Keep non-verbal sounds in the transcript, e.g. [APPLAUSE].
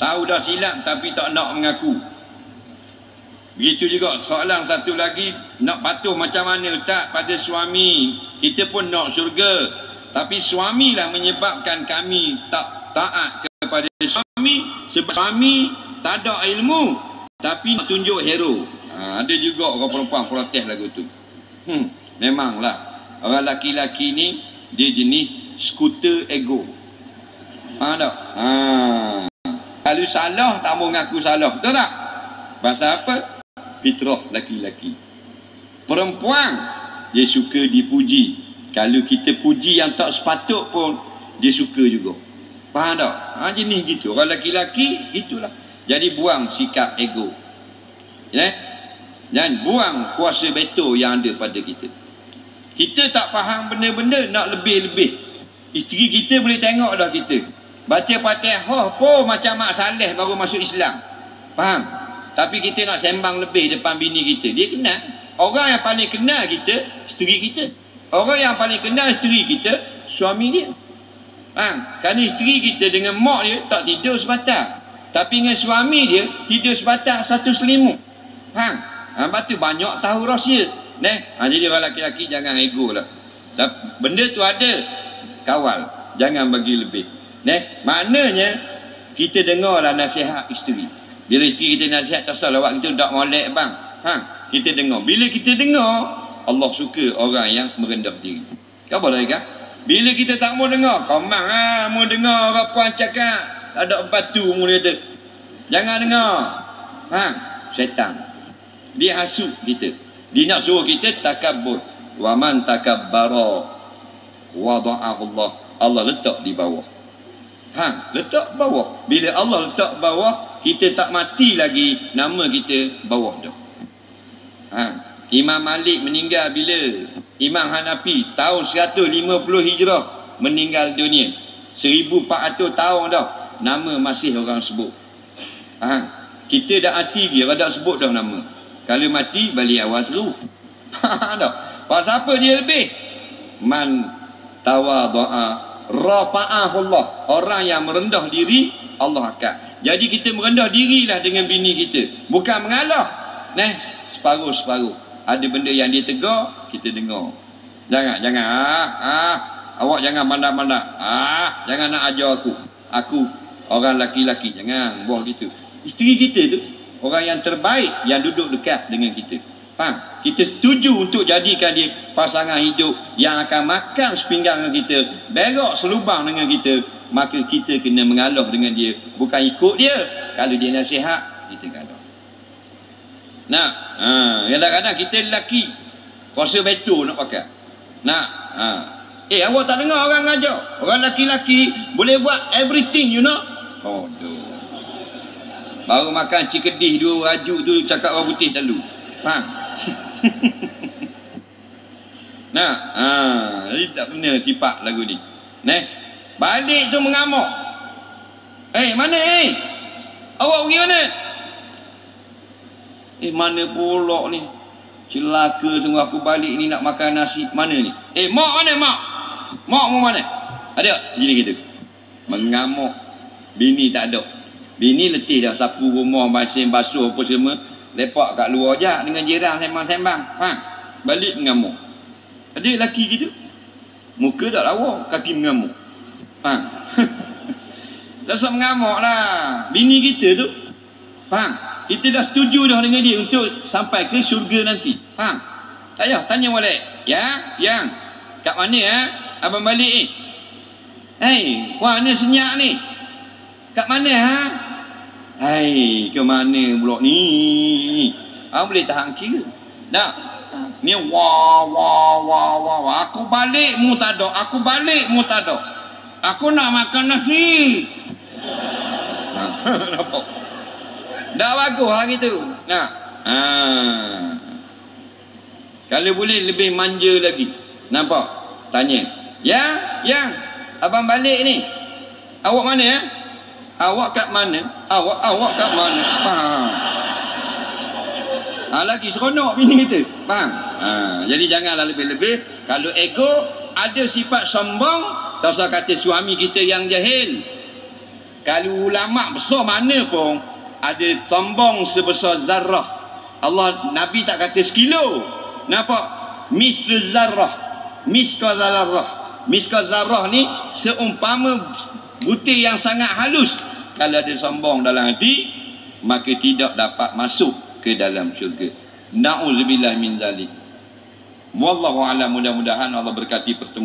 Tahu dah silap tapi tak nak mengaku. Begitu juga soalan satu lagi, nak patuh macam mana Ustaz pada suami? Kita pun nak syurga. Tapi suamilah menyebabkan kami tak taat kepada suami sebab suami tak ada ilmu tapi nak tunjuk hero. Ha, ada juga orang perempuan protes lagu tu. Hmm, memanglah orang laki-laki ni dia jenis skuter ego. Faham tak? Ha. Kalau salah tak mau ngaku salah. Betul tak? Pasal apa? Fitrah laki-laki. Perempuan dia suka dipuji. Kalau kita puji yang tak sepatut pun dia suka juga. Faham tak? Ha, jenis gitu. Orang laki-laki itulah. Jadi buang sikap ego. Ya? Dan buang kuasa betul yang ada pada kita. Kita tak faham benda-benda nak lebih-lebih. Isteri kita boleh tengok dah kita. Baca Fatihah pun macam Mak Saleh baru masuk Islam. Faham? Tapi kita nak sembang lebih depan bini kita. Dia kenal. Orang yang paling kenal kita, isteri kita. Orang yang paling kenal isteri kita, suami dia. Faham? Kerana isteri kita dengan mak dia tak tidur sebatang. Tapi dengan suami dia, tidur sebatang satu selimut. Faham? Ha, lepas tu banyak tahu rahsia. Neh? Ha, jadi orang lelaki-lelaki jangan ego lah. Benda tu ada, kawal. Jangan bagi lebih. Neh? Maknanya, kita dengarlah nasihat isteri. Bila isteri kita nasihat, tak salah awak kita tak molek bang. Ha? Kita dengar. Bila kita dengar, Allah suka orang yang merendah diri. Kau boleh kan? Bila kita tak mau dengar, kau mang ha, mau dengar orang puan cakap, ada batu mu dia kata. Jangan dengar. Ha, syaitan. Dia hasut kita. Dia nak suruh kita takabur. Wa man takabbara wada'ahu Allah. Allah letak di bawah. Ha, letak bawah. Bila Allah letak bawah, kita tak mati lagi nama kita bawah dah. Ha, Imam Malik meninggal bila? Imam Hanafi tahun 150 Hijrah meninggal dunia. 1400 tahun dah nama masih orang sebut. Ha, kita dah hati dia dah sebut dah nama. Kalau mati balik awal terus. [LAUGHS] Faham tak? Pasal apa dia lebih? Man tawadha'a rafa'ahu Allah. Orang yang merendah diri Allah akan. Jadi kita merendah dirilah dengan bini kita. Bukan mengalah. Nah, separuh-separuh. Ada benda yang dia tegar kita dengar. Jangan jangan. Ah, ah. Awak jangan pandang-pandang ah jangan nak ajar aku. Aku orang laki-laki jangan. Buah gitu isteri kita tu orang yang terbaik yang duduk dekat dengan kita faham kita setuju untuk jadikan dia pasangan hidup yang akan makan sepinggang dengan kita berok selubang dengan kita maka kita kena mengalah dengan dia bukan ikut dia kalau dia nasihat kita galau Nah, ha, kadang-kadang kita lelaki kuasa betul nak pakai. Nah, ha. Eh, awak tak dengar orang ngajar. Orang lelaki-lelaki boleh buat everything, you know. Oh, tu. Baru makan cikedih dua raju tu cakap orang putih dulu. Faham? [LAUGHS] nah, ha, ini tak benar sifat lagu ni. Neh, balik tu mengamuk. Eh, mana eh? Awak pergi mana? Eh mana pula ni? Celaka sungguh aku balik ni nak makan nasi. Mana ni? Eh mak mana mak? Mak mu mana? Ada? Jadi gitu. Mengamuk. Bini tak ada. Bini letih dah sapu rumah, basin, basuh apa semua. Lepak kat luar je dengan jiran sembang-sembang. Ha? Balik mengamuk. Ada lelaki gitu? Muka tak lawa, kaki mengamuk. Ha? [LAUGHS] tak usah mengamuk lah. Bini kita tu. Faham? Kita dah setuju dah dengan dia untuk sampai ke syurga nanti. Faham? Tak payah tanya balik. Ya? Yang? Kat mana ya? Abang balik ni? Hei, wah ni senyap ni. Kat mana ha? Hei, ke mana pula ni? Abang boleh tahan kira. Tak? Ni wah, wah, wah, wah, wah. Aku balik mu tak ada. Aku balik mu tak ada. Aku nak makan nasi. [LAUGHS] Nampak? Dah bagus hari tu. Nah. Ha. Kalau boleh lebih manja lagi. Nampak? Tanya. Ya, yang abang balik ni. Awak mana ya? Awak kat mana? Awak awak kat mana? Faham. Ha, lagi seronok bini kita. Faham? Ha, jadi janganlah lebih-lebih. Kalau ego ada sifat sombong, tak usah kata suami kita yang jahil. Kalau ulama besar mana pun ada sombong sebesar zarrah. Allah Nabi tak kata sekilo. Nampak? Mislu zarrah. Miska zarrah. Miska zarrah ni seumpama butir yang sangat halus. Kalau ada sombong dalam hati, maka tidak dapat masuk ke dalam syurga. Na'udzubillah min zalik. Wallahu a'lam mudah-mudahan Allah berkati pertemuan